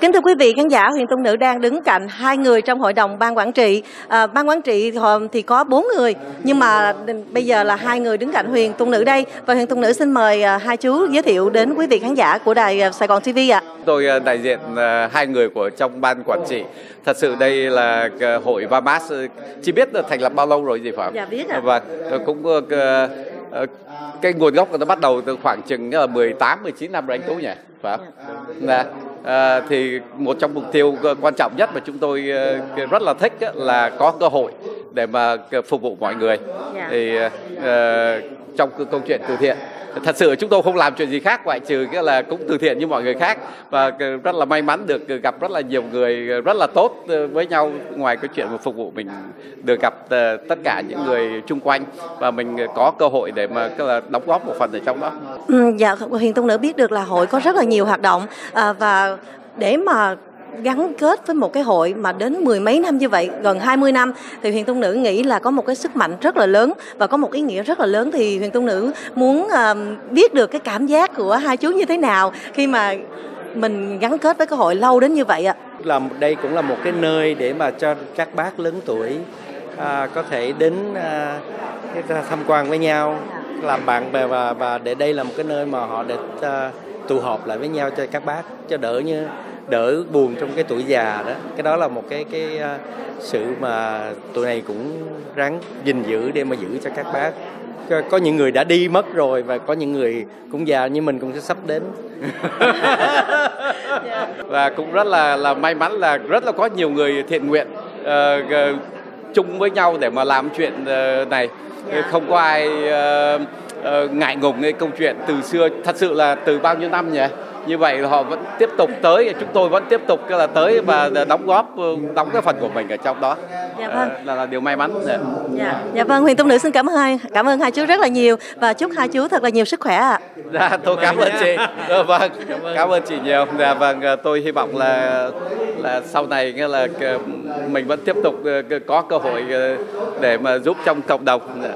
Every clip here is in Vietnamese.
Kính thưa quý vị khán giả, Huyền Tung Nữ đang đứng cạnh hai người trong hội đồng ban quản trị. À, ban quản trị thì có bốn người, nhưng mà bây giờ là hai người đứng cạnh Huyền Tung Nữ đây. Và Huyền Tung Nữ xin mời à, hai chú giới thiệu đến quý vị khán giả của đài à, Sài Gòn TV ạ. Tôi à, đại diện hai người của trong ban quản trị. Thật sự đây là hội VAMAS, chỉ biết thành lập bao lâu rồi gì phải không? Dạ biết ạ. Và cũng cái nguồn gốc của nó bắt đầu từ khoảng chừng 18 19 năm rồi anh Tú nhỉ? Phải không? Dạ à, thì một trong mục tiêu quan trọng nhất mà chúng tôi uh, rất là thích là có cơ hội để mà phục vụ mọi người. Dạ. thì trong câu chuyện từ thiện. Thật sự chúng tôi không làm chuyện gì khác ngoại trừ cái là cũng từ thiện như mọi người khác. Và rất là may mắn được gặp rất là nhiều người rất là tốt với nhau ngoài cái chuyện mà phục vụ mình được gặp ờ, tất cả những người chung quanh. Và mình có cơ hội để mà là đóng góp một phần ở trong đó. Ừ, dạ Hiền Tông Nữ biết được là hội có rất là nhiều hoạt động à, và để mà gắn kết với một cái hội mà đến mười mấy năm như vậy, gần 20 năm thì Huyền Tôn Nữ nghĩ là có một cái sức mạnh rất là lớn và có một ý nghĩa rất là lớn thì Huyền Tôn Nữ muốn biết được cái cảm giác của hai chú như thế nào khi mà mình gắn kết với cái hội lâu đến như vậy ạ. Là đây cũng là một cái nơi để mà cho các bác lớn tuổi à, có thể đến à, tham quan với nhau, làm bạn bè và và để đây là một cái nơi mà họ để à, tụ họp lại với nhau cho các bác cho đỡ như đỡ buồn trong cái tuổi già đó. Cái đó là một cái cái uh, sự mà tụi này cũng ráng gìn giữ để mà giữ cho các bác. Có, những người đã đi mất rồi và có những người cũng già như mình cũng sẽ sắp đến. Và cũng rất là là may mắn là rất là có nhiều người thiện nguyện uh, chung với nhau để mà làm chuyện uh, này. Không có ai uh, uh, ngại ngùng cái câu chuyện từ xưa. Thật sự là từ bao nhiêu năm nhỉ như vậy họ vẫn tiếp tục tới chúng tôi vẫn tiếp tục là tới và đóng góp đóng cái phần của mình ở trong đó. Dạ vâng. là, là điều may mắn. Dạ. dạ. Dạ vâng huyền tung nữ xin cảm ơn hai cảm ơn hai chú rất là nhiều và chúc hai chú thật là nhiều sức khỏe ạ. Dạ tôi cảm ơn chị. Dạ, vâng cảm ơn chị nhiều. Dạ vâng tôi hy vọng là là sau này nghĩa là mình vẫn tiếp tục có cơ hội để mà giúp trong cộng đồng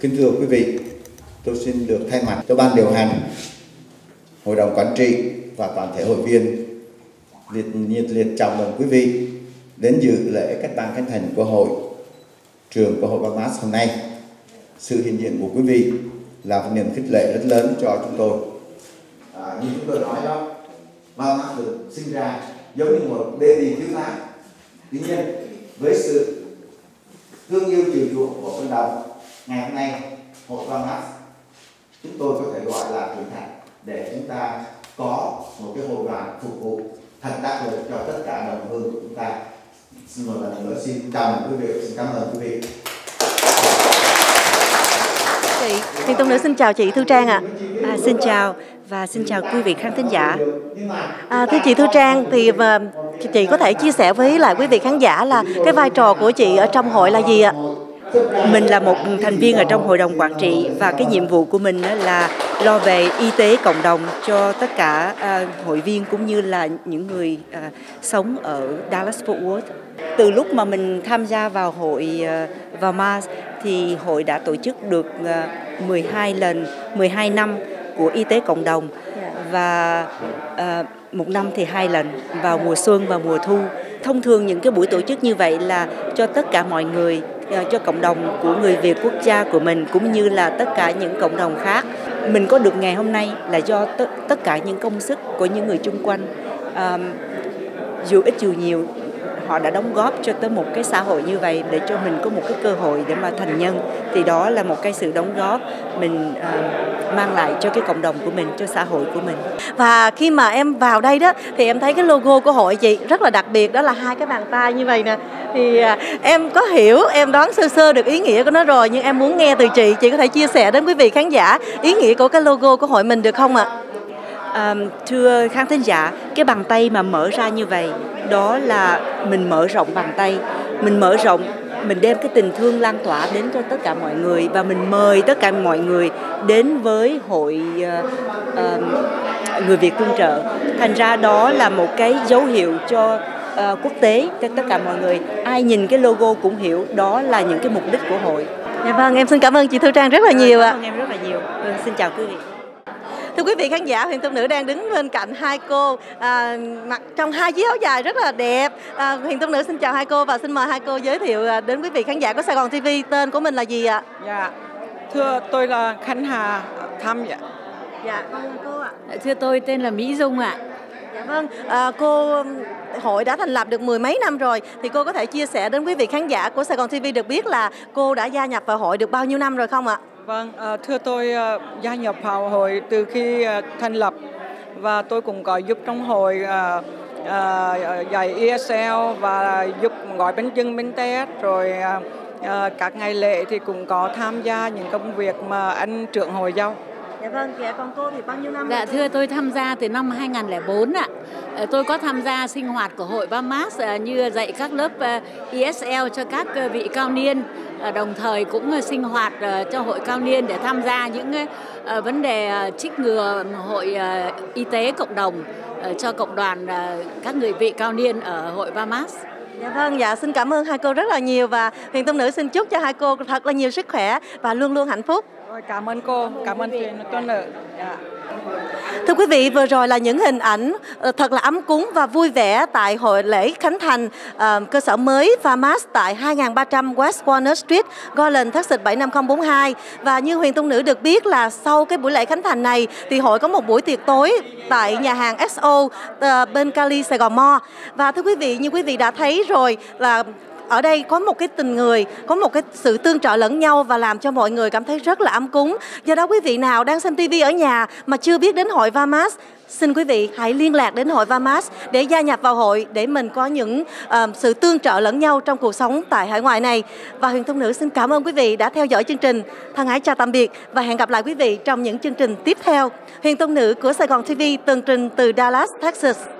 kính thưa quý vị tôi xin được thay mặt cho ban điều hành hội đồng quản trị và toàn thể hội viên liệt nhiệt liệt chào mừng quý vị đến dự lễ cách ban khánh thành của hội trường của hội văn hóa hôm nay. Sự hiện diện của quý vị là một niềm khích lệ rất lớn cho chúng tôi. À, như chúng tôi nói đó, Bamas được sinh ra giống như một đê đi thiếu tá. Tuy nhiên, với sự thương yêu chiều chuộng của cộng đồng, ngày hôm nay hội Bamas chúng tôi có thể gọi là trưởng thành để chúng ta có một cái hội đoàn phục vụ thật đắc lực cho tất cả đồng hương của chúng ta. Xin một lần nữa xin chào mừng quý vị xin cảm ơn quý vị. Chị Thiên Tông Nữ xin chào chị Thư Trang ạ. À. à, xin chào và xin chào quý vị khán thính giả. À, thưa chị Thư Trang thì và chị có thể chia sẻ với lại quý vị khán giả là cái vai trò của chị ở trong hội là gì ạ? Mình là một thành viên ở trong hội đồng quản trị và cái nhiệm vụ của mình là lo về y tế cộng đồng cho tất cả à, hội viên cũng như là những người à, sống ở Dallas Fort Worth. Từ lúc mà mình tham gia vào hội à, vào MAS thì hội đã tổ chức được 12 lần 12 năm của y tế cộng đồng và một năm thì hai lần vào mùa xuân và mùa thu. Thông thường những cái buổi tổ chức như vậy là cho tất cả mọi người Ờ, cho cộng đồng của người Việt quốc gia của mình cũng như là tất cả những cộng đồng khác. Mình có được ngày hôm nay là do tất, tất cả những công sức của những người chung quanh. À, dù ít dù nhiều họ đã đóng góp cho tới một cái xã hội như vậy để cho mình có một cái cơ hội để mà thành nhân. Thì đó là một cái sự đóng góp. Mình uh, mang lại cho cái cộng đồng của mình cho xã hội của mình. Và khi mà em vào đây đó thì em thấy cái logo của hội chị rất là đặc biệt đó là hai cái bàn tay như vậy nè. Thì à, em có hiểu em đoán sơ sơ được ý nghĩa của nó rồi nhưng em muốn nghe từ chị chị có thể chia sẻ đến quý vị khán giả ý nghĩa của cái logo của hội mình được không ạ? À, thưa khán thính giả, cái bàn tay mà mở ra như vậy, đó là mình mở rộng bàn tay, mình mở rộng, mình đem cái tình thương lan tỏa đến cho tất cả mọi người và mình mời tất cả mọi người đến với hội uh, uh, người Việt tương trợ. Thành ra đó là một cái dấu hiệu cho uh, quốc tế cho tất cả mọi người. Ai nhìn cái logo cũng hiểu đó là những cái mục đích của hội. Dạ vâng, em xin cảm ơn chị Thu Trang rất là nhiều ạ. Cảm ơn em rất là nhiều. Vâng, xin chào quý vị. Thưa quý vị khán giả, Huyền Tâm Nữ đang đứng bên cạnh hai cô à, mặc trong hai chiếc áo dài rất là đẹp. À, Huyền Tâm Nữ xin chào hai cô và xin mời hai cô giới thiệu à, đến quý vị khán giả của Sài Gòn TV tên của mình là gì ạ? Dạ, thưa tôi là Khánh Hà Thăm dạ. Dạ, con cô ạ. Thưa tôi tên là Mỹ Dung ạ. Dạ vâng, à, cô hội đã thành lập được mười mấy năm rồi thì cô có thể chia sẻ đến quý vị khán giả của Sài Gòn TV được biết là cô đã gia nhập vào hội được bao nhiêu năm rồi không ạ? Vâng, à, thưa tôi à, gia nhập vào hội từ khi à, thành lập và tôi cũng có giúp trong hội dạy ESL và giúp gói bánh trưng bánh tét rồi các ngày lễ thì cũng có tham gia những công việc mà anh trưởng hội giao. Dạ vâng, dạ còn cô thì bao nhiêu năm? Dạ thưa tôi tham gia từ năm 2004 ạ. Tôi có tham gia sinh hoạt của hội Bamas như dạy các lớp ESL cho các vị cao niên đồng thời cũng sinh hoạt cho hội cao niên để tham gia những vấn đề trích ngừa hội y tế cộng đồng cho cộng đoàn các người vị cao niên ở hội Bamas. Dạ vâng, dạ xin cảm ơn hai cô rất là nhiều và Huyền Tâm Nữ xin chúc cho hai cô thật là nhiều sức khỏe và luôn luôn hạnh phúc. Rồi, cảm ơn cô, cảm ơn Huyền Tâm Nữ. Dạ. Thưa quý vị, vừa rồi là những hình ảnh ờ, thật là ấm cúng và vui vẻ tại hội lễ khánh thành uh, cơ sở mới FAMAS tại 2300 West Warner Street, Garland, Texas 75042. Và như Huyền Tung Nữ được biết là sau cái buổi lễ khánh thành này thì hội có một buổi tiệc tối tại nhà hàng SO uh, ờ, bên Cali, Sài Gòn Mo. Và thưa quý vị, như quý vị đã thấy rồi là ở đây có một cái tình người có một cái sự tương trợ lẫn nhau và làm cho mọi người cảm thấy rất là ấm cúng. Do đó quý vị nào đang xem tivi ở nhà mà chưa biết đến hội Vamas xin quý vị hãy liên lạc đến hội Vamas để gia nhập vào hội để mình có những uh, sự tương trợ lẫn nhau trong cuộc sống tại hải ngoại này. Và huyền thông nữ xin cảm ơn quý vị đã theo dõi chương trình. Thân ái chào tạm biệt và hẹn gặp lại quý vị trong những chương trình tiếp theo. Huyền thông nữ của Sài Gòn TV tường trình từ Dallas Texas.